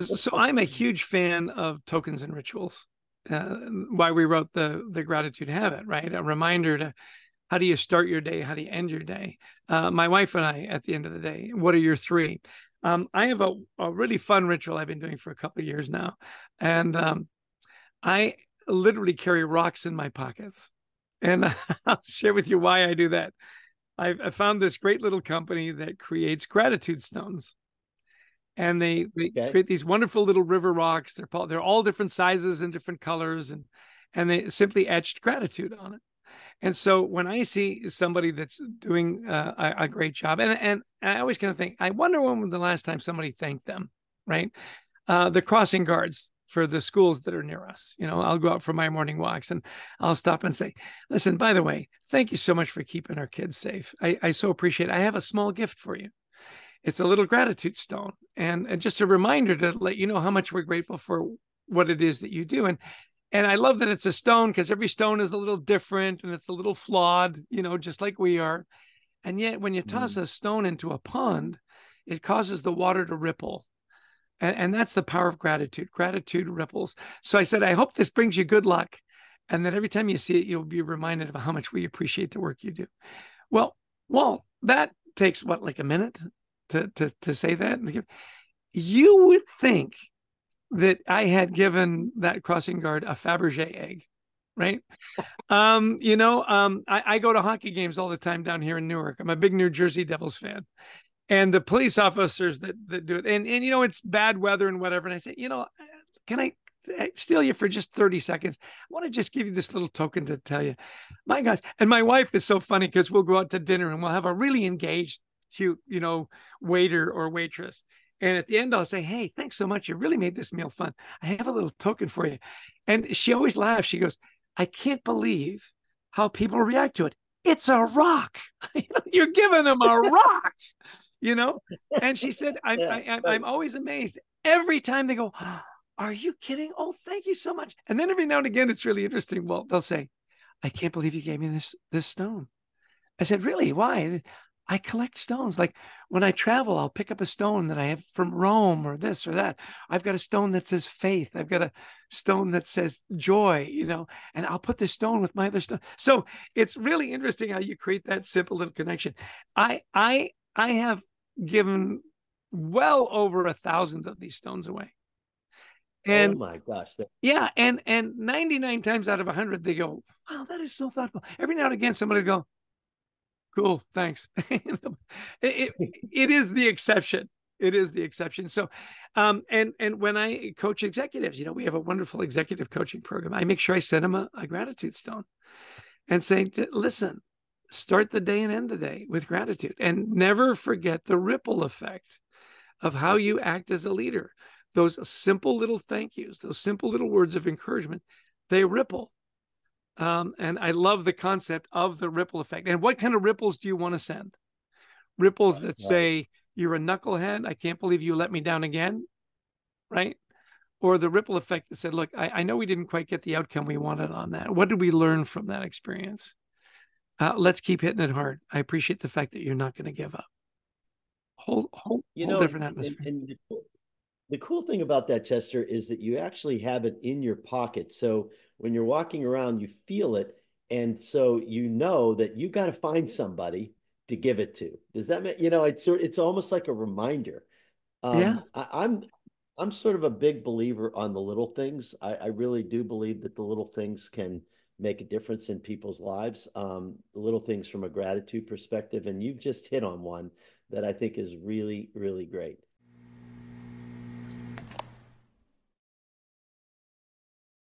so I'm a huge fan of tokens and rituals. Uh, why we wrote the the gratitude habit, right? A reminder to how do you start your day, how do you end your day. Uh, my wife and I, at the end of the day, what are your three? Um, I have a, a really fun ritual I've been doing for a couple years now, and um, I literally carry rocks in my pockets. And I'll share with you why I do that. I've I found this great little company that creates gratitude stones and they, they okay. create these wonderful little river rocks. They're they're all different sizes and different colors, and and they simply etched gratitude on it. And so when I see somebody that's doing uh, a, a, great job, and, and I always kind of think, I wonder when was the last time somebody thanked them, right? Uh, the crossing guards for the schools that are near us. You know, I'll go out for my morning walks and I'll stop and say, listen, by the way, thank you so much for keeping our kids safe. I, I so appreciate it. I have a small gift for you it's a little gratitude stone. And, and just a reminder to let you know how much we're grateful for what it is that you do. And and i love that it's a stone because every stone is a little different and it's a little flawed you know just like we are. And yet when you toss mm. a stone into a pond it causes the water to ripple. And, and that's the power of gratitude gratitude ripples. So i said i hope this brings you good luck. And that every time you see it you'll be reminded of how much we appreciate the work you do. Well well that takes what like a minute to to to say that. You would think that I had given that crossing guard a Fabergé egg, right? um, you know, um, I, I go to hockey games all the time down here in Newark. I'm a big New Jersey Devils fan. And the police officers that that do it, and and you know, it's bad weather and whatever. And I say, you know, can I steal you for just 30 seconds. I want to just give you this little token to tell you, my gosh. And my wife is so funny because we'll go out to dinner and we'll have a really engaged cute, you know, waiter or waitress. And at the end, I'll say, Hey, thanks so much. You really made this meal fun. I have a little token for you. And she always laughs. She goes, I can't believe how people react to it. It's a rock. You're giving them a rock, you know? And she said, I, I, I'm always amazed every time they go, oh, Are you kidding? Oh, thank you so much. And then every now and again, it's really interesting. Well, they'll say, I can't believe you gave me this this stone. I said, Really? Why? I collect stones. Like when I travel, I'll pick up a stone that I have from Rome or this or that. I've got a stone that says faith. I've got a stone that says joy, you know, and I'll put this stone with my other stone. So it's really interesting how you create that simple little connection. I I I have given well over a thousand of these stones away. Oh and oh my gosh. Yeah, and and 99 times out of 100 they go, "Wow, that is so thoughtful." Every now and again somebody will go, cool thanks. It, it, it is the exception. It is the exception. So um and and when i coach executives you know we have a wonderful executive coaching program. I make sure i send them a, a gratitude stone and say listen start the day and end the day with gratitude and never forget the ripple effect of how you act as a leader. Those simple little thank yous those simple little words of encouragement they ripple um, and I love the concept of the ripple effect. And what kind of ripples do you want to send? Ripples that say, You're a knucklehead. I can't believe you let me down again. Right. Or the ripple effect that said, Look, I, I know we didn't quite get the outcome we wanted on that. What did we learn from that experience? Uh, let's keep hitting it hard. I appreciate the fact that you're not going to give up. Whole, whole, you whole know, different atmosphere. And, and the cool thing about that, Chester, is that you actually have it in your pocket. So when you're walking around, you feel it. And so you know that you got to find somebody to give it to. Does that mean, you know, it's, it's almost like a reminder. Um, yeah. I, I'm, I'm sort of a big believer on the little things. I, I, really do believe that the little things can make a difference in people's lives. Um, the little things from a gratitude perspective. And you've just hit on one that I think is really, really great.